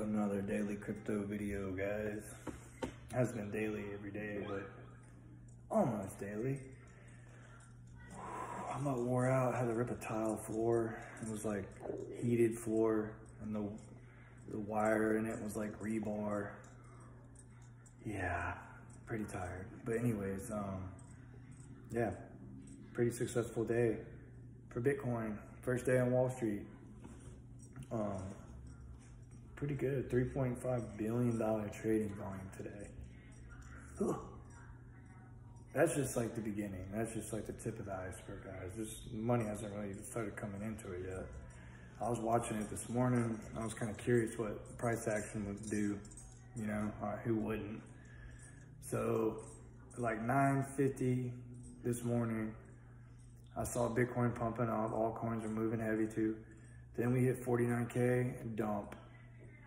another daily crypto video, guys. Has been daily every day, but almost daily. I'm about wore out, had to rip a tile floor. It was like heated floor and the, the wire in it was like rebar. Yeah, pretty tired. But anyways, um, yeah, pretty successful day for Bitcoin. First day on Wall Street. Um, pretty good. $3.5 billion trading volume today. That's just like the beginning. That's just like the tip of the iceberg, guys. This money hasn't really started coming into it yet. I was watching it this morning. I was kind of curious what price action would do. You know, uh, who wouldn't? So, like 950 this morning, I saw Bitcoin pumping off. All coins are moving heavy too. Then we hit 49K and dump.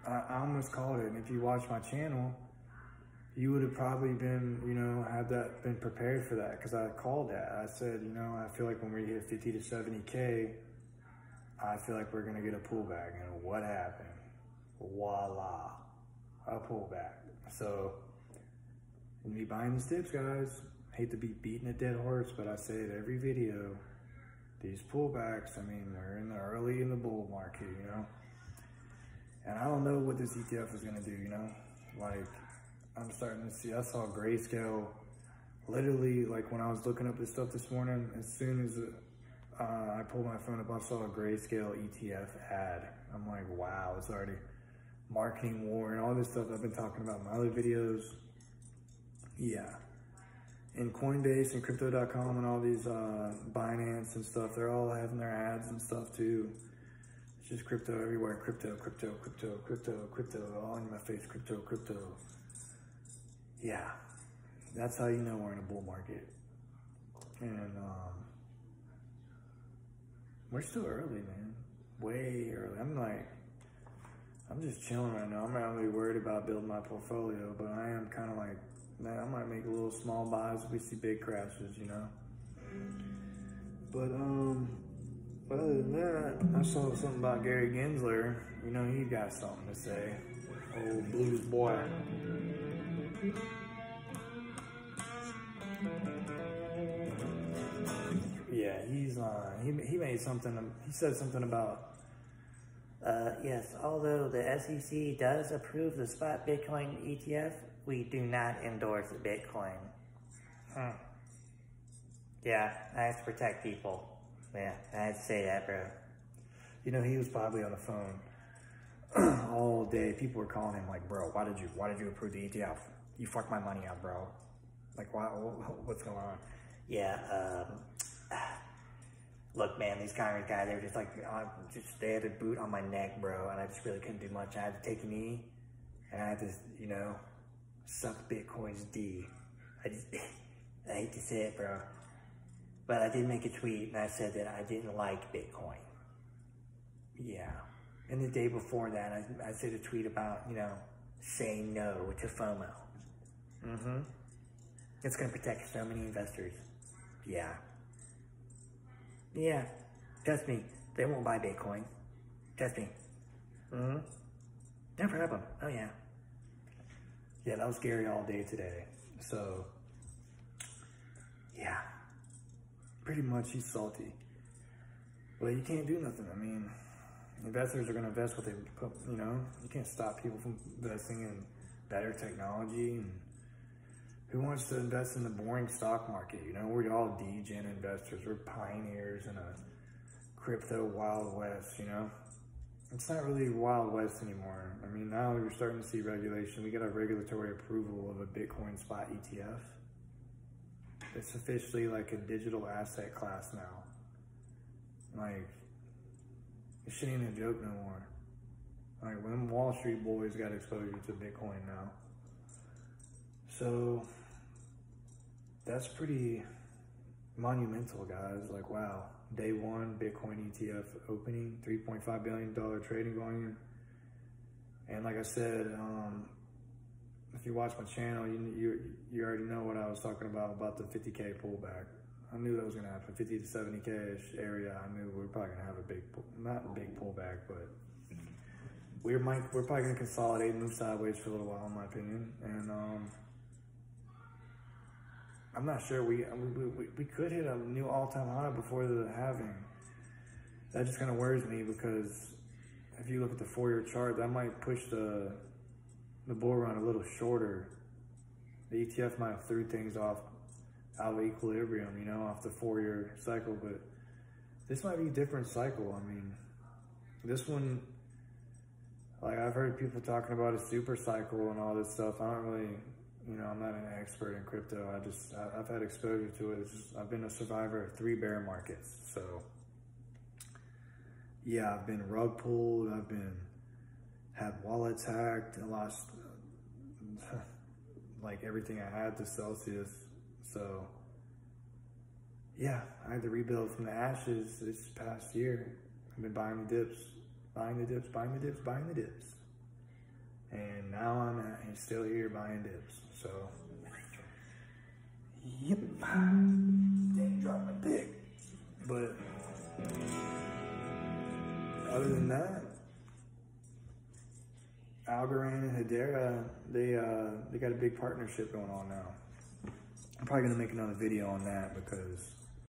I, almost called it. And if you watch my channel, you would have probably been, you know, had that been prepared for that because I called that. I said, you know, I feel like when we hit 50 to 70K, I feel like we're going to get a pullback. And what happened? Voila, a pullback. So, be buying these dips, guys. Hate to be beating a dead horse, but I say it every video. These pullbacks, I mean, they're in the early in the bull market, you know? And I don't know what this ETF is gonna do, you know? Like, I'm starting to see, I saw Grayscale, literally, like when I was looking up this stuff this morning, as soon as uh, I pulled my phone up, I saw a Grayscale ETF ad. I'm like, wow, it's already marketing war and all this stuff I've been talking about in my other videos. Yeah. And Coinbase and Crypto.com and all these uh, Binance and stuff, they're all having their ads and stuff too just crypto everywhere. Crypto, crypto, crypto, crypto, crypto, all in my face. Crypto, crypto. Yeah, that's how you know we're in a bull market. And um, we're still early, man. Way early. I'm like, I'm just chilling right now. I'm not really worried about building my portfolio, but I am kind of like, man, I might make a little small buys if we see big crashes, you know? But, um, other than that, I saw something about Gary Gensler. You know, he got something to say. Old blues boy. Yeah, he's uh, he he made something. He said something about. Uh, yes, although the SEC does approve the spot Bitcoin ETF, we do not endorse Bitcoin. Hmm. Yeah, I have to protect people. Yeah, I had to say that, bro. You know, he was probably on the phone all day. People were calling him like, bro, why did you, why did you approve the ETF? You fucked my money up, bro. Like, why, what's going on? Yeah, um, look, man, these Congress guys, they were just like, uh, just, they had a boot on my neck, bro, and I just really couldn't do much. I had to take a knee, and I had to, you know, suck Bitcoin's D. I just, I hate to say it, bro. But I did make a tweet and I said that I didn't like Bitcoin. Yeah. And the day before that, I, I said a tweet about, you know, saying no to FOMO. Mm-hmm. It's going to protect so many investors. Yeah. Yeah. Trust me, they won't buy Bitcoin. Trust me. Mm-hmm. Never have them. Oh, yeah. Yeah, that was scary all day today. So, yeah pretty much he's salty. But you can't do nothing. I mean, investors are going to invest what they put, you know, you can't stop people from investing in better technology. And who wants to invest in the boring stock market? You know, we're all degen investors. We're pioneers in a crypto wild west, you know? It's not really wild west anymore. I mean, now we're starting to see regulation. We got a regulatory approval of a Bitcoin spot ETF. It's officially like a digital asset class now. Like, it shouldn't even a joke no more. Like, when Wall Street boys got exposure to Bitcoin now. So, that's pretty monumental, guys. Like, wow. Day one, Bitcoin ETF opening, $3.5 billion trading volume. And like I said, um, if you watch my channel, you, you, you already know what I was talking about, about the 50K pullback. I knew that was going to happen. 50 to 70K-ish area, I knew we were probably going to have a big, not a big pullback, but we might we're probably gonna consolidate, and move sideways for a little while, in my opinion, and um, I'm not sure we we, we, we could hit a new all time high before the halving. That just kind of worries me because if you look at the four year chart, that might push the the bull run a little shorter. The ETF might have threw things off out of equilibrium, you know, off the four year cycle, but this might be a different cycle. I mean, this one, like I've heard people talking about a super cycle and all this stuff. I don't really, you know, I'm not an expert in crypto. I just, I, have had exposure to it. Just, I've been a survivor of three bear markets. So, yeah, I've been rug pulled. I've been, had wallets hacked. I lost like everything I had to Celsius. So, yeah, I had to rebuild from the ashes this past year. I've been buying the dips, buying the dips, buying the dips, buying the dips. And now I'm, I'm still here buying dips. So, yep. Dang, dropped my pick. But, other than that, Algorand and Hedera, they uh, they got a big partnership going on now. I'm probably gonna make another video on that because